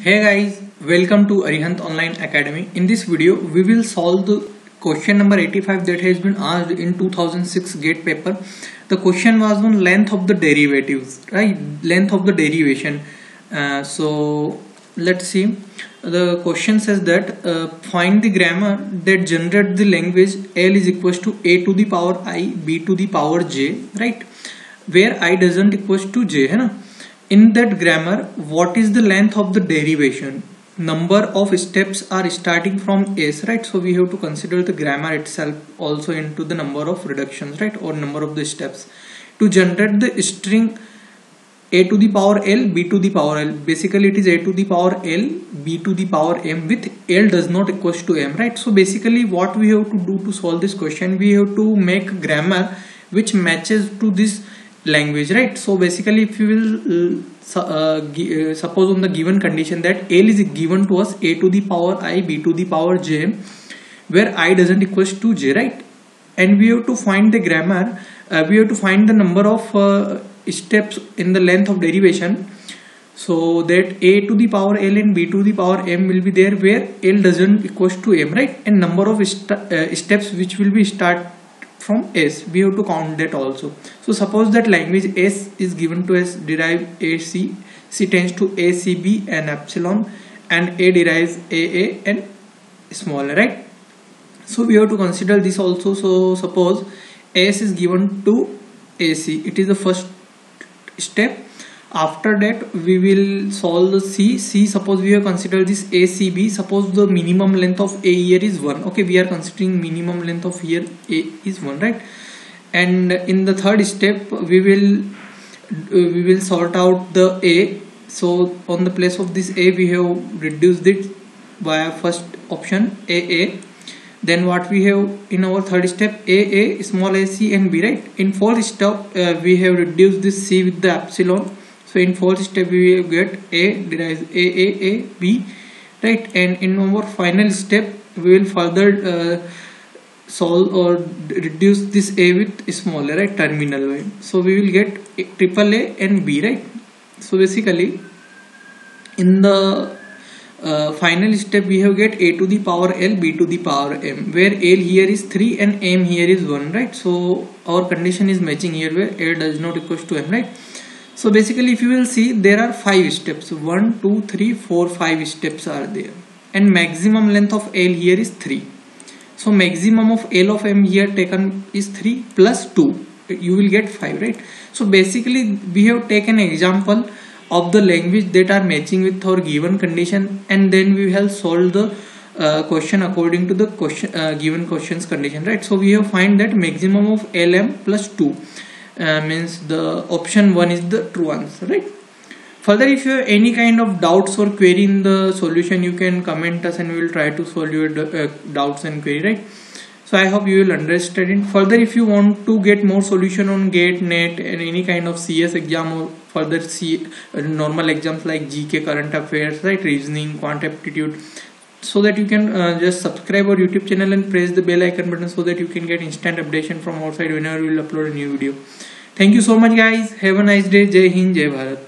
Hey guys, welcome to Arihant Online Academy. In this video, we will solve the question number 85 that has been asked in 2006 GATE paper. The question was on length of the derivatives, right? Length of the derivation. Uh, so let's see. The question says that uh, find the grammar that generate the language L is equals to a to the power i, b to the power j, right? Where i doesn't equals to j, है ना? In that grammar what is the length of the derivation? Number of steps are starting from s right? So we have to consider the grammar itself also into the number of reductions right? Or number of the steps. To generate the string a to the power l b to the power l. Basically it is a to the power l b to the power m. With l does not equals to m right? So basically what we have to do to solve this question we have to make grammar which matches to this language right? So basically if you will uh, uh, uh, suppose on the given condition that l is given to us a to the power i b to the power j where i doesn't equals to j right? And we have to find the grammar uh, we have to find the number of uh, steps in the length of derivation. So that a to the power l and b to the power m will be there where l doesn't equals to m right? And number of st steps which will be start from s we have to count that also. So suppose that language s is given to us derive ac c tends to acb and epsilon and a derives aa and smaller right? So we have to consider this also. So suppose s is given to ac it is the first step after that we will solve the c. C suppose we have considered this acb suppose the minimum length of a here is 1 okay we are considering minimum length of here a is 1 right? And in the third step we will uh, we will sort out the a. So on the place of this a we have reduced it via first option aa then what we have in our third step a a small a c and b right? In fourth step uh, we have reduced this c with the epsilon so in fourth step we get a derives a a a b right? And in our final step we will further uh, solve or reduce this a with smaller right? Terminal way so we will get a, triple a and b right? So basically in the uh, final step we have get a to the power l b to the power m where l here is 3 and m here is 1 right? So our condition is matching here where a does not equals to m right so basically if you will see there are five steps. One two three four five steps are there. And maximum length of l here is 3 so maximum of l of m here taken is 3 plus 2 you will get 5 right? So basically we have taken example of the language that are matching with our given condition and then we have solved the uh, question according to the question uh, given questions condition right? So we have find that maximum of lm plus 2 uh, means the option 1 is the true answer right? Further if you have any kind of doubts or query in the solution you can comment us and we will try to solve your uh, doubts and query right? So i hope you will understand it. Further if you want to get more solution on gate net and any kind of cs exam or further see uh, normal exams like gk current affairs right? Reasoning quant aptitude so that you can uh, just subscribe our youtube channel and press the bell icon button so that you can get instant updation from our side whenever we will upload a new video. Thank you so much guys. Have a nice day. Jai hind jai bharat